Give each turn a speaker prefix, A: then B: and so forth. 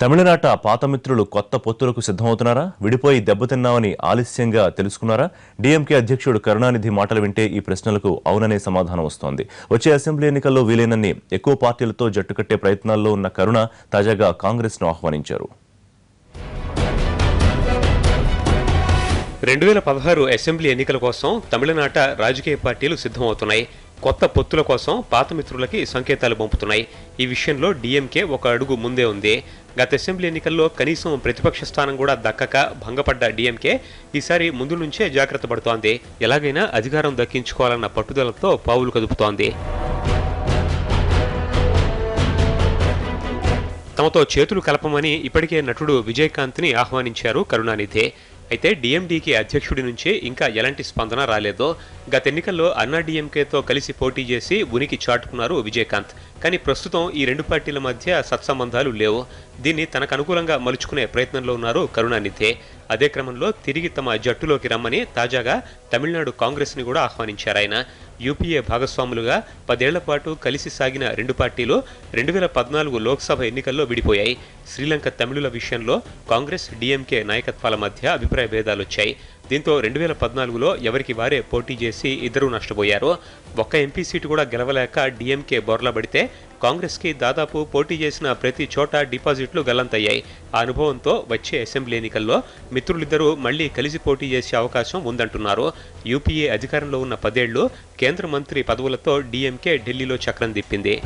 A: తమిళనాట పాత మిత్రులు కొత్త పొత్తులకు సిద్ధమవుతున్నారా? విడిపోయి దెబ్బతిన్నామని ఆలస్యంగా తెలుసుకున్నారా? డీఎంకే అధ్యక్షుడు కరుణానిధి మాటలు వింటే ఈ ప్రశ్నలకు అవుననే సమాధానం వస్తోంది. వచ్చే అసెంబ్లీ ఎన్నికల్లో వీలైనన్ని ఎక్కువ పార్టీలతో జట్టుకట్టే ప్రయత్నాల్లో ఉన్న కరుణ తాజాగా కాంగ్రెస్ను ఆహ్వానించారు.
B: రెండు వేల పదహారు అసెంబ్లీ ఎన్నికల కోసం తమిళనాట రాజకీయ పార్టీలు సిద్ధమవుతున్నాయి. కొత్త పొత్తుల కోసం పాత మిత్రులకి సంకేతాలు పంపుతున్నాయి. ఈ విషయంలో డీఎంకే ఒక అడుగు ముందే ఉంది. గత అసెంబ్లీ ఎన్నికల్లో కనీసం ప్రతిపక్ష స్థానం కూడా దక్కక భంగపడ్డ డీఎంకే ఈసారి ముందు నుంచే జాగ్రత్త పడుతోంది. ఎలాగైనా అధికారం దక్కించుకోవాలన్న పట్టుదలతో పావులు కదుపుతోంది. తమతో చేతులు కలపమని ఇప్పటికే నటుడు విజయకాంత్ని ఆహ్వానించారు కరుణానిధి. అయితే డిఎండికి అధ్యక్షుడి నుంచి ఇంకా ఎలాంటి స్పందన రాలేదో గత ఎన్నికల్లో అన్నా డిఎంకేతో కలిసి పోటీ చేసి ఉనికి చాటుకున్నారు విజయకాంత్. కానీ ప్రస్తుతం ఈ రెండు పార్టీల మధ్య సత్సంబంధాలు లేవు. దీన్ని తనకు అనుకూలంగా మలుచుకునే ప్రయత్నంలో ఉన్నారు కరుణానిధి. అదే క్రమంలో తిరిగి తమ జట్టులోకి రమ్మని తాజాగా తమిళనాడు కాంగ్రెస్ని కూడా ఆహ్వానించారు ఆయన. యూపీఏ భాగస్వాములుగా పదేళ్ళ పాటు కలిసి సాగిన రెండు పార్టీలు రెండు వేల పద్నాలుగు లోక్సభ ఎన్నికల్లో విడిపోయాయి. శ్రీలంక తమిళుల విషయంలో కాంగ్రెస్ డిఎంకే నాయకత్వాల మధ్య అభిప్రాయ భేదాలు వచ్చాయి దీంతో రెండు వేల పద్నాలుగులో ఎవరికి వారే పోటీ చేసి ఇద్దరూ నష్టపోయారు. ఒక్క ఎంపీ సీటు కూడా గెలవలేక డిఎంకే బొర్లబడితే కాంగ్రెస్కి దాదాపు పోటీ చేసిన ప్రతి చోట డిపాజిట్లు గల్లంతయ్యాయి. ఆ అనుభవంతో వచ్చే అసెంబ్లీ ఎన్నికల్లో మిత్రులిద్దరూ మళ్ళీ కలిసి పోటీ చేసే అవకాశం ఉందంటున్నారు. యూపీఏ అధికారంలో ఉన్న పదేళ్ళు కేంద్ర మంత్రి పదవులతో డిఎంకే ఢిల్లీలో చక్రం తిప్పింది.